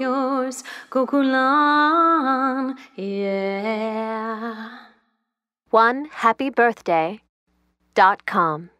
yours, Gokulan, yeah. One happy birthday dot com.